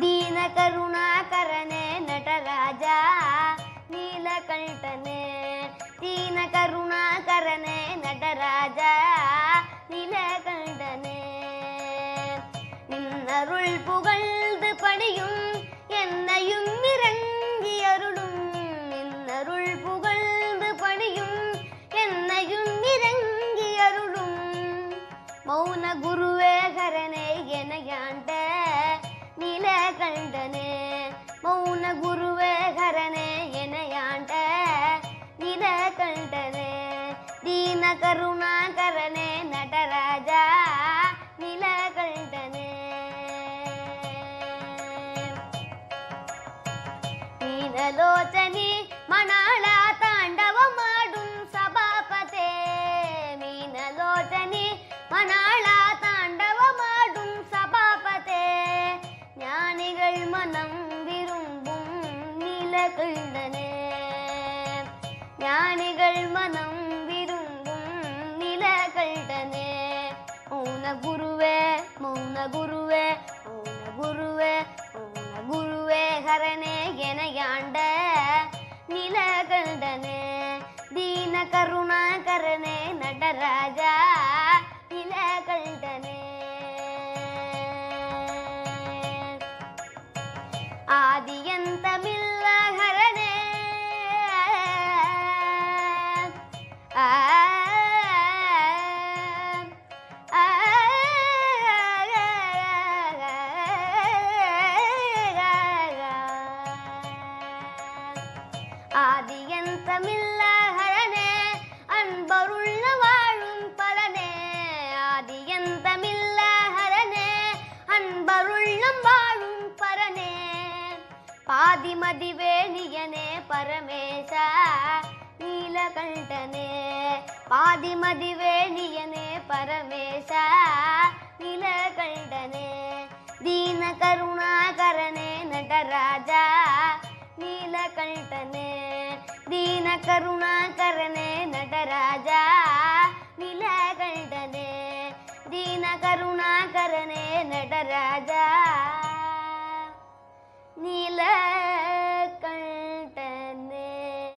ದೀನ ಕರುಣಾಕರನೆ ನಟರಾಜ ನೀಲಕಂಠನೆ ದೀನ ಕರುಣಾಕರನೆ ನಟರಾಜ நீலகண்டனே நின்னருள் புகழ்ந்து பணியும் என்னையும் இறங்கி அருளும் நின்னருள் புகழ்ந்து பணியும் என்னையும் இறங்கி அருளும் மௌன குருவேகரனே குருவேகரனே எனையாண்ட நில கண்டனே தீன கருணாகரனே நடராஜா நில கண்டனே மீனலோச்சனி மணாள தாண்டவமாடும் சபாபதே. மீனலோச்சனி மணாள உலகுண்டன ஞானிகள் மனம் விரும்பும் நிலகண்டன. ஓன குருவே மௌன குருவே ஓன குருவே ஓன குருவே ஹரனே என யாண்ட நிலகண்டனே. தீன கருணாகரனே நடராஜா நிலகண்டனே. ஆதியந்தமே தமிழகரனே அன்பருள்ள வாழும் பலனே. ஆதியன் தமிழகரனே அன்பருள்ளம் வாழும் பரனே. பாதிமதி வேணியனே பரமேச நீலகண்டனே. பாதிமதி வேணியனே பரமேச நீலகண்டனே. தீன கருணாகரனே நடராஜா நீலகண்டனே. ದೀನ ಕರುಣಾಕರನೆ ನಟರಾಜ ನೀಲಕಂಠನೆ ದೀನ ಕರುಣಾಕರನೆ ನಟರಾಜ.